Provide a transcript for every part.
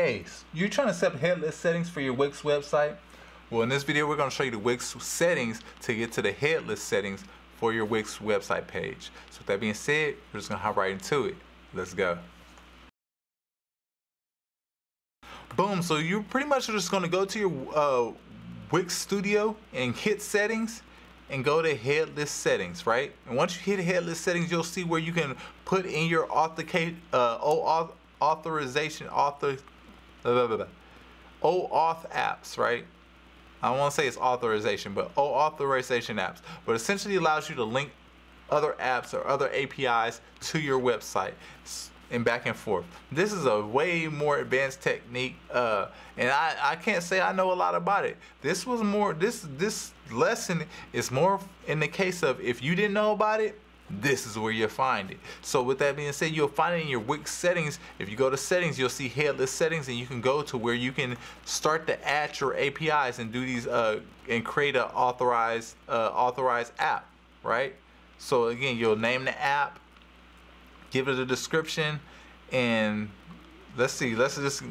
Hey, you're trying to set up headless settings for your Wix website? Well, in this video, we're going to show you the Wix settings to get to the headless settings for your Wix website page. So with that being said, we're just going to hop right into it. Let's go. Boom, so you're pretty much just going to go to your uh, Wix Studio and hit settings and go to headless settings, right? And once you hit headless settings, you'll see where you can put in your authenticate, uh, authorization, author, blah, blah, blah, OAuth apps, right? I to say it's authorization, but authorization apps. But essentially allows you to link other apps or other APIs to your website and back and forth. This is a way more advanced technique, uh, and I, I can't say I know a lot about it. This was more this this lesson is more in the case of if you didn't know about it, this is where you'll find it. So with that being said, you'll find it in your Wix settings. If you go to settings, you'll see headless settings and you can go to where you can start to add your APIs and do these uh, and create an authorized uh, authorized app, right? So again, you'll name the app, give it a description, and let's see, let's just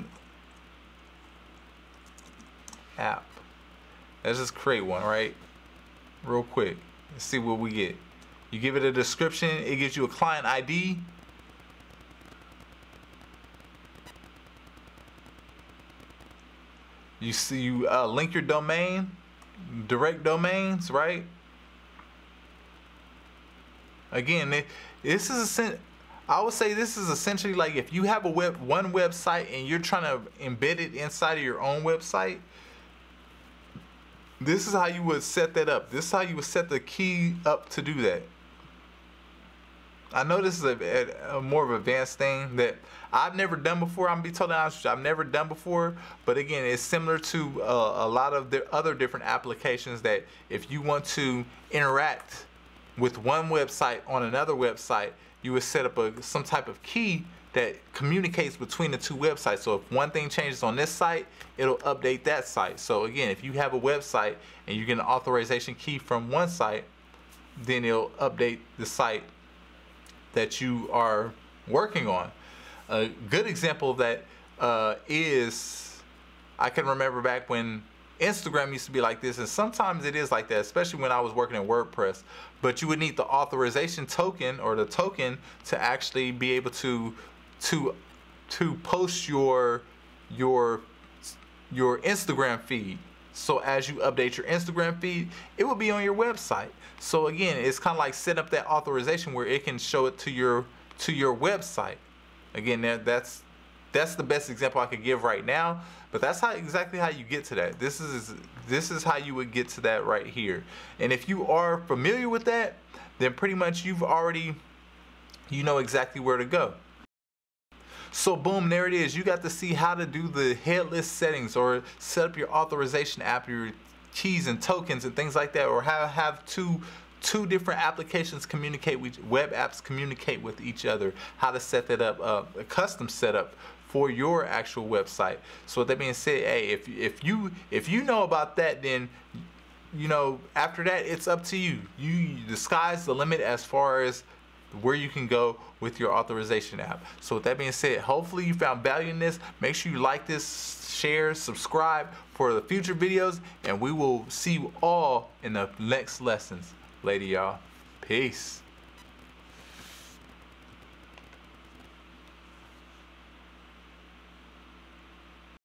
app. Let's just create one, right? Real quick. Let's see what we get. You give it a description, it gives you a client ID. You see, you uh, link your domain, direct domains, right? Again, it, this is a I would say this is essentially like if you have a web one website and you're trying to embed it inside of your own website, this is how you would set that up. This is how you would set the key up to do that. I know this is a, a, a more of an advanced thing that I've never done before. I'm gonna be totally honest with you. I've never done before, but again, it's similar to uh, a lot of the other different applications that if you want to interact with one website on another website, you would set up a, some type of key that communicates between the two websites. So if one thing changes on this site, it'll update that site. So again, if you have a website and you get an authorization key from one site, then it'll update the site that you are working on. A good example of that uh, is, I can remember back when Instagram used to be like this, and sometimes it is like that, especially when I was working in WordPress. But you would need the authorization token or the token to actually be able to to to post your your your Instagram feed. So as you update your Instagram feed, it will be on your website. So again, it's kind of like set up that authorization where it can show it to your to your website. Again, that, that's that's the best example I could give right now. But that's how exactly how you get to that. This is this is how you would get to that right here. And if you are familiar with that, then pretty much you've already you know exactly where to go. So boom, there it is. You got to see how to do the headless settings or set up your authorization app, your keys and tokens and things like that, or how have two two different applications communicate with web apps communicate with each other how to set that up uh, a custom setup for your actual website so with that being said hey if, if you if you know about that then you know after that it's up to you you the sky's the limit as far as where you can go with your authorization app. So with that being said hopefully you found value in this. Make sure you like this share subscribe for the future videos and we will see you all in the next lessons. Later y'all. Peace